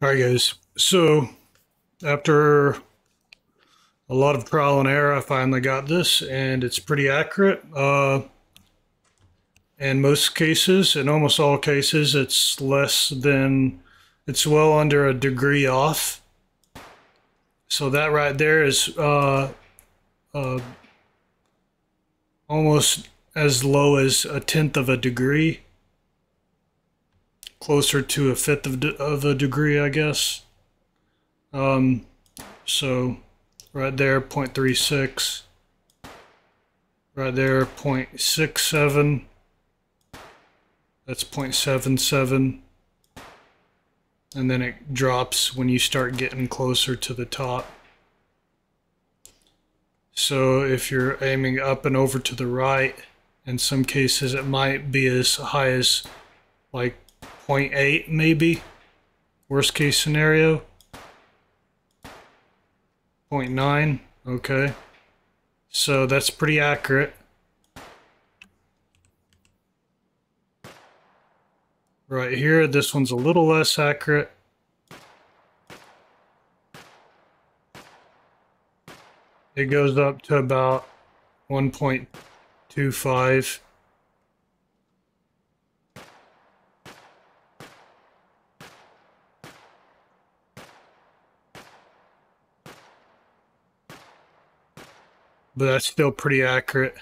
All right, guys. So after a lot of trial and error, I finally got this, and it's pretty accurate. Uh, in most cases, in almost all cases, it's less than, it's well under a degree off. So that right there is uh, uh, almost as low as a tenth of a degree closer to a fifth of, of a degree, I guess. Um, so right there, 0.36. Right there, 0.67. That's 0.77. And then it drops when you start getting closer to the top. So if you're aiming up and over to the right, in some cases it might be as high as like 0.8 maybe. Worst case scenario. 0.9, okay. So that's pretty accurate. Right here, this one's a little less accurate. It goes up to about 1.25. but that's still pretty accurate.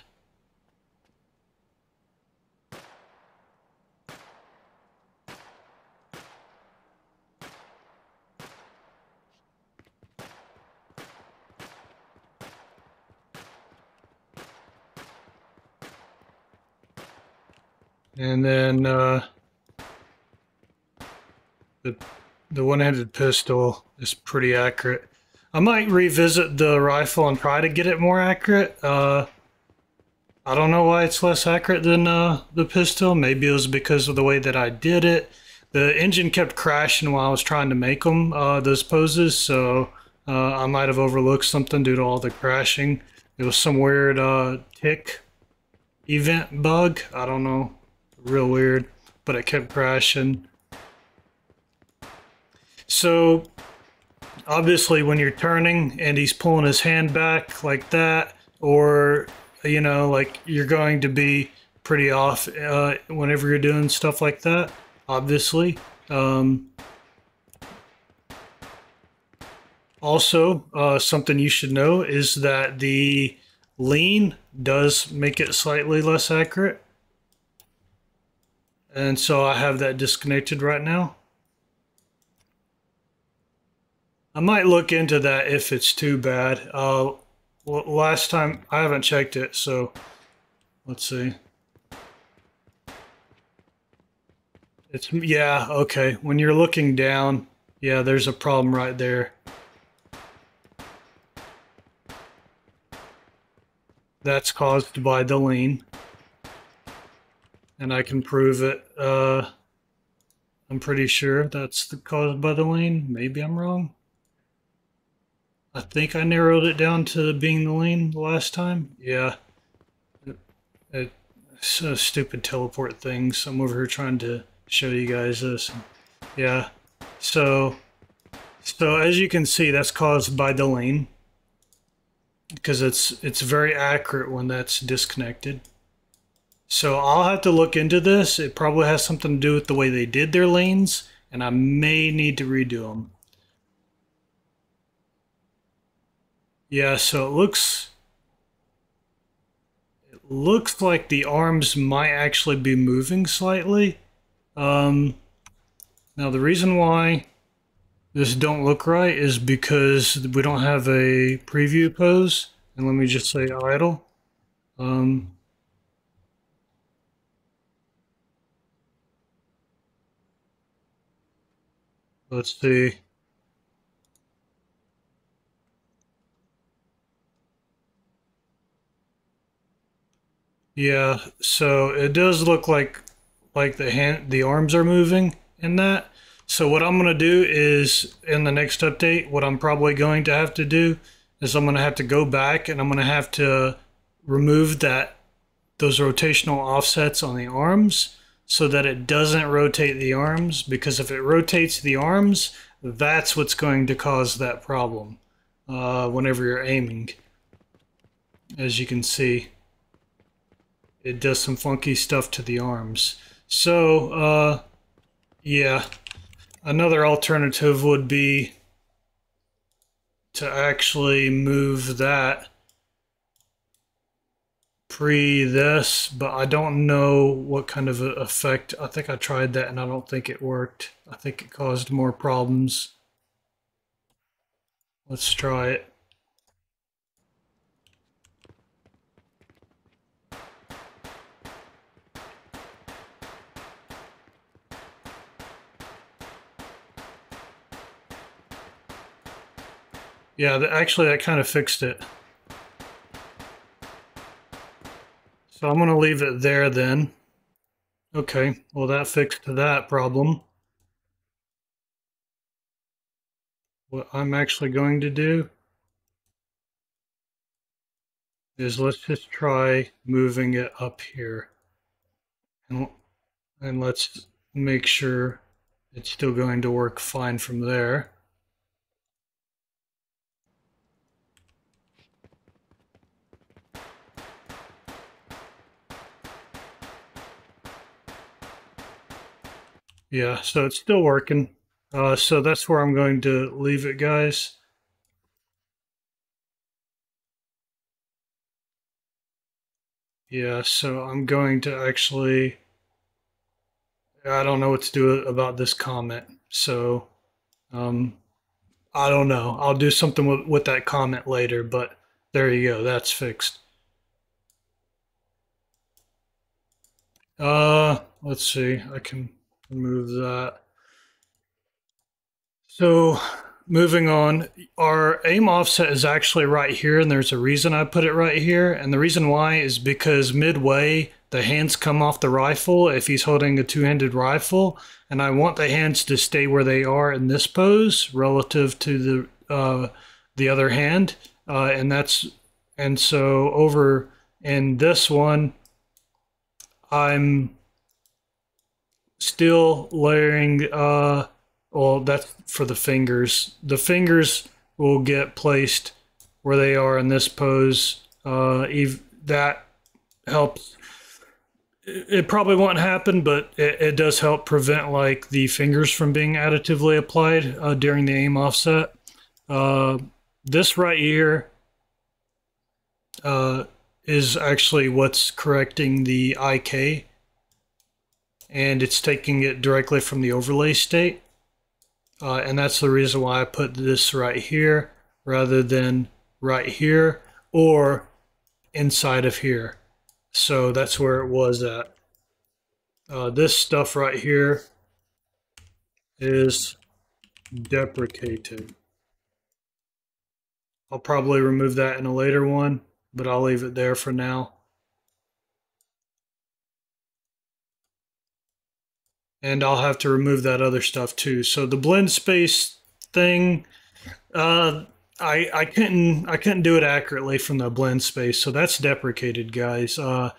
And then uh, the the one-handed pistol is pretty accurate. I might revisit the rifle and try to get it more accurate. Uh, I don't know why it's less accurate than uh, the pistol. Maybe it was because of the way that I did it. The engine kept crashing while I was trying to make them, uh, those poses, so uh, I might have overlooked something due to all the crashing. It was some weird uh, tick event bug. I don't know. Real weird. But it kept crashing. So obviously when you're turning and he's pulling his hand back like that, or you know, like you're going to be pretty off uh, whenever you're doing stuff like that. Obviously. Um, also, uh, something you should know is that the lean does make it slightly less accurate. And so I have that disconnected right now. I might look into that if it's too bad. Uh, last time I haven't checked it, so let's see. It's yeah, okay. When you're looking down, yeah, there's a problem right there. That's caused by the lean. And I can prove it. Uh, I'm pretty sure that's the caused by the lean. Maybe I'm wrong. I think I narrowed it down to being the lane the last time. Yeah. It, it, so stupid teleport things. I'm over here trying to show you guys this. Yeah. So, so as you can see, that's caused by the lane. because it's it's very accurate when that's disconnected. So I'll have to look into this. It probably has something to do with the way they did their lanes, and I may need to redo them. Yeah, so it looks it looks like the arms might actually be moving slightly. Um, now the reason why this don't look right is because we don't have a preview pose. And let me just say idle. Um, let's see. Yeah, so it does look like like the hand the arms are moving in that. So what I'm going to do is in the next update, what I'm probably going to have to do is I'm going to have to go back and I'm going to have to remove that those rotational offsets on the arms so that it doesn't rotate the arms because if it rotates the arms, that's what's going to cause that problem uh, whenever you're aiming. As you can see, it does some funky stuff to the arms. So, uh, yeah, another alternative would be to actually move that pre this, but I don't know what kind of effect. I think I tried that and I don't think it worked. I think it caused more problems. Let's try it. Yeah, actually that kind of fixed it. So I'm going to leave it there then. Okay, well that fixed that problem. What I'm actually going to do is let's just try moving it up here. And, and let's make sure it's still going to work fine from there. Yeah, so it's still working. Uh, so that's where I'm going to leave it, guys. Yeah, so I'm going to actually... I don't know what to do about this comment. So, um, I don't know. I'll do something with, with that comment later, but there you go. That's fixed. Uh, let's see. I can remove that. So moving on, our aim offset is actually right here, and there's a reason I put it right here. And the reason why is because midway, the hands come off the rifle if he's holding a two-handed rifle, and I want the hands to stay where they are in this pose relative to the uh, the other hand, uh, and that's and so over in this one, I'm still layering uh well that's for the fingers. The fingers will get placed where they are in this pose uh ev- that helps. It probably won't happen but it, it, does help prevent like the fingers from being additively applied uh, during the aim offset. Uh, this right here uh, is actually what's correcting the IK and it's taking it directly from the overlay state. Uh, and that's the reason why I put this right here rather than right here or inside of here. So that's where it was at. Uh, this stuff right here is deprecated. I'll probably remove that in a later one, but I'll leave it there for now. And I'll have to remove that other stuff too. So the blend space thing, uh, I I couldn't I couldn't do it accurately from the blend space, so that's deprecated, guys. Uh,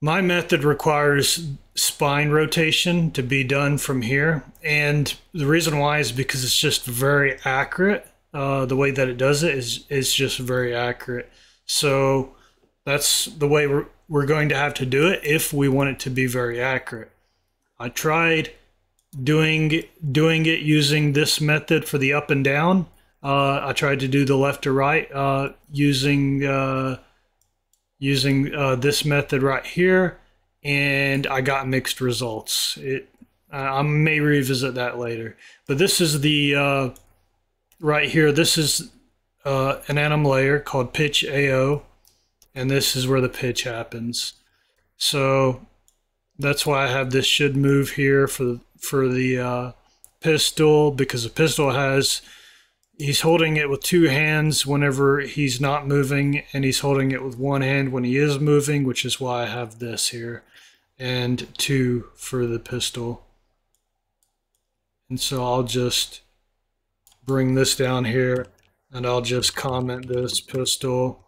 my method requires spine rotation to be done from here, and the reason why is because it's just very accurate. Uh, the way that it does it is is just very accurate. So that's the way we're we're going to have to do it if we want it to be very accurate. I tried doing doing it using this method for the up and down. Uh, I tried to do the left to right uh, using uh, using uh, this method right here, and I got mixed results. It I may revisit that later, but this is the uh, right here. This is uh, an anim layer called pitch AO, and this is where the pitch happens. So that's why I have this should move here for for the uh, pistol because the pistol has he's holding it with two hands whenever he's not moving and he's holding it with one hand when he is moving which is why I have this here and two for the pistol. And so I'll just bring this down here and I'll just comment this pistol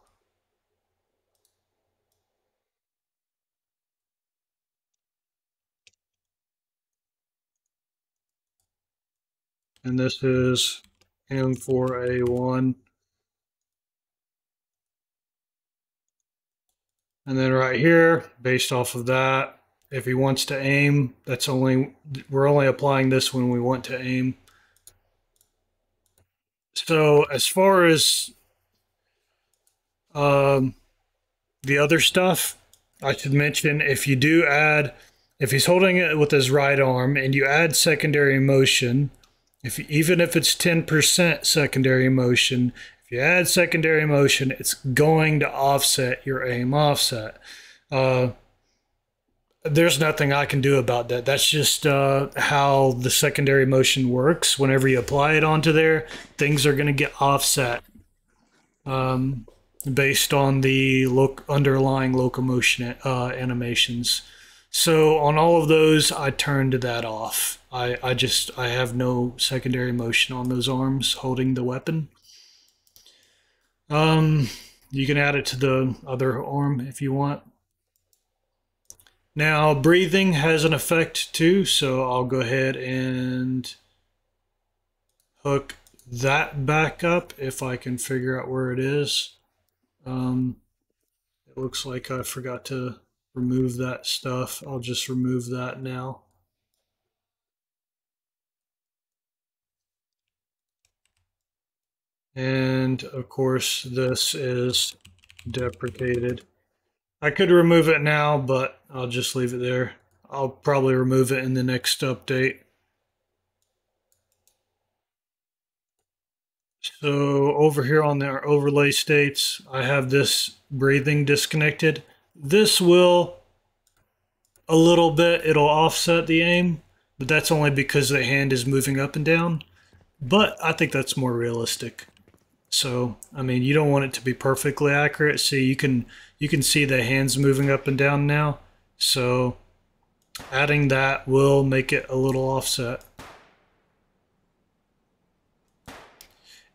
And this is M4A1. And then right here, based off of that, if he wants to aim, that's only, we're only applying this when we want to aim. So as far as um, the other stuff, I should mention if you do add, if he's holding it with his right arm and you add secondary motion, if even if it's 10% secondary motion, if you add secondary motion, it's going to offset your aim offset. Uh, there's nothing I can do about that. That's just uh, how the secondary motion works. Whenever you apply it onto there, things are going to get offset um, based on the lo- underlying locomotion uh, animations. So on all of those, I turned that off. I, I just I have no secondary motion on those arms holding the weapon. Um, you can add it to the other arm if you want. Now, breathing has an effect too, so I'll go ahead and hook that back up if I can figure out where it is. Um, it looks like I forgot to remove that stuff. I'll just remove that now. And of course, this is deprecated. I could remove it now, but I'll just leave it there. I'll probably remove it in the next update. So over here on the overlay states, I have this breathing disconnected. This will, a little bit, it'll offset the aim, but that's only because the hand is moving up and down. But I think that's more realistic. So, I mean, you don't want it to be perfectly accurate. See, you can you can see the hands moving up and down now. So, adding that will make it a little offset.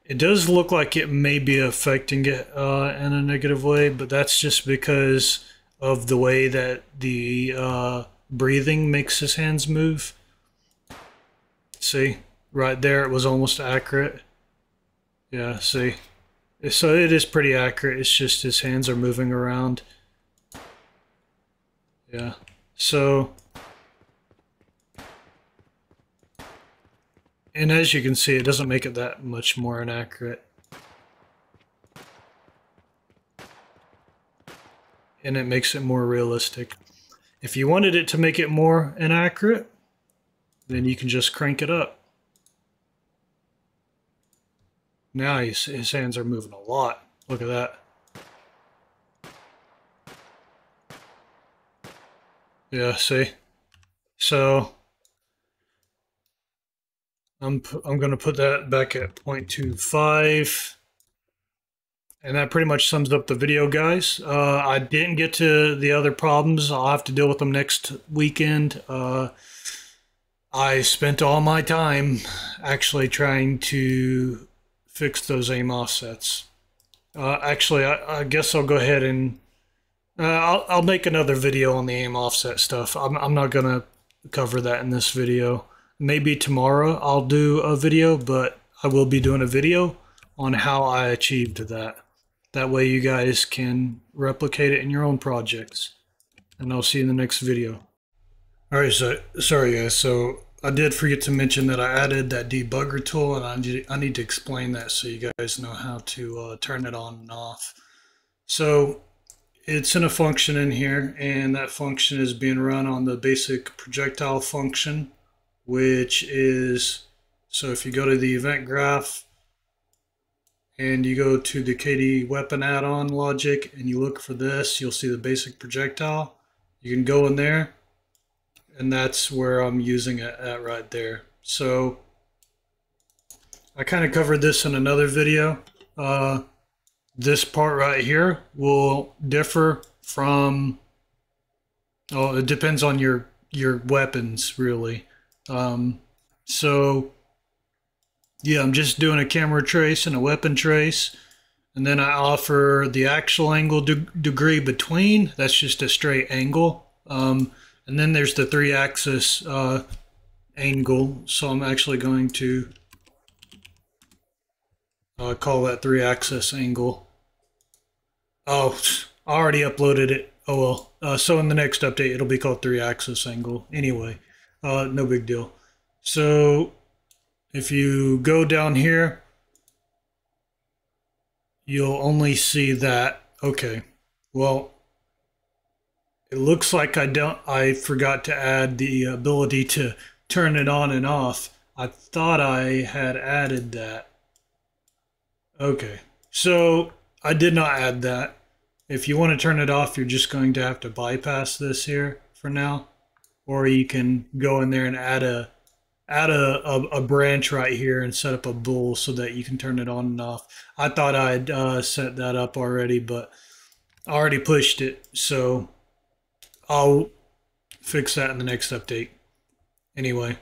It does look like it may be affecting it uh, in a negative way, but that's just because of the way that the uh, breathing makes his hands move. See, right there, it was almost accurate. Yeah, see. So it is pretty accurate. It's just his hands are moving around. Yeah. So... And as you can see, it doesn't make it that much more inaccurate. And it makes it more realistic. If you wanted it to make it more inaccurate, then you can just crank it up. Now his, his hands are moving a lot. Look at that. Yeah, see? So I'm I'm going to put that back at 0.25. And that pretty much sums up the video, guys. Uh, I didn't get to the other problems. I'll have to deal with them next weekend. Uh, I spent all my time actually trying to fix those aim offsets. Uh, actually, I, I, guess I'll go ahead and uh, I'll, I'll make another video on the aim offset stuff. I'm, I'm not going to cover that in this video. Maybe tomorrow I'll do a video, but I will be doing a video on how I achieved that. That way you guys can replicate it in your own projects. And I'll see you in the next video. Alright, so sorry guys, so I did forget to mention that I added that debugger tool, and I need, I need to explain that so you guys know how to uh, turn it on and off. So it's in a function in here, and that function is being run on the basic projectile function, which is, so if you go to the event graph, and you go to the KD weapon add-on logic, and you look for this, you'll see the basic projectile. You can go in there, and that's where I'm using it at right there. So I kind of covered this in another video. Uh, this part right here will differ from, oh, it depends on your, your weapons really. Um, so yeah, I'm just doing a camera trace and a weapon trace. And then I offer the actual angle de degree between. That's just a straight angle. Um, and then there's the three axis uh, angle. So I'm actually going to Uh, call that three axis angle. Oh, I already uploaded it. Oh well. Uh, so in the next update, it'll be called three axis angle. Anyway, uh, no big deal. So if you go down here, you'll only see that. Okay. Well, it looks like I don't, I forgot to add the ability to turn it on and off. I thought I had added that. Okay, so I did not add that. If you want to turn it off, you're just going to have to bypass this here for now. Or you can go in there and add a add a, a, a branch right here and set up a bool so that you can turn it on and off. I thought I'd uh, set that up already, but I already pushed it. So I'll fix that in the next update. Anyway,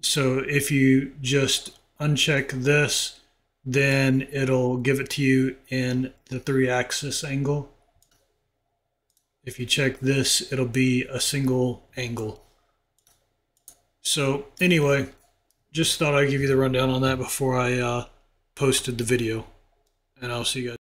so if you just uncheck this, then it'll give it to you in the three axis angle. If you check this, it'll be a single angle. So anyway, just thought I'd give you the rundown on that before I uh, posted the video. And I'll see you guys.